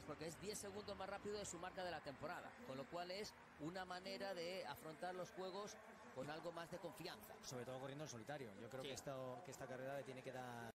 porque es 10 segundos más rápido de su marca de la temporada, con lo cual es una manera de afrontar los juegos con algo más de confianza. Sobre todo corriendo en solitario. Yo creo Sí. que, esto, que esta carrera le tiene que dar